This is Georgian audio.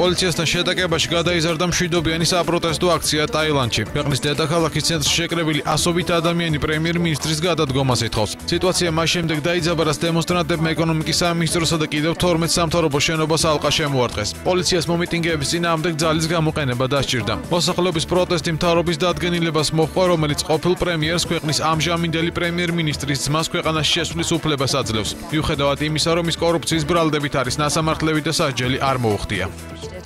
პოლიციასთან შეტაკებაში გადაიზარდა მშვიდობიანი საპროტესტო აქცია ტაილანდში. ქვეყნის დედაქალაქის ცენტრში შეკრებილი ასობით ადამიანი პრემიერ-მინისტრის გადადგომას ეთხოვს. სიტუაცია მას შემდეგ დაიძაბა, რაც დემონსტრანტებმა ეკონომიკის სამინისტროსა და კიდევ 12 სამთავრობო შენობას ალყა შემოარტყეს. პოლიციას მომიტინგეების წინააღმდეგ ძალის გამოყენება დასჭირდა. მოსახლეობის პროტესტი მთავრობის დადგენილებას მოჰყვა, რომელიც ყოფილ პრემიერს ქვეყნის ამჟამინდელი პრემიერ-მინისტრის ძმას ქვეყანაში შესვლის უფლებას აძლევს. მიუხედავად იმისა, რომ ის კორუფციის ბრალდებით არის ნასამართლები და სასჯელი არ მოუხდია. Yeah.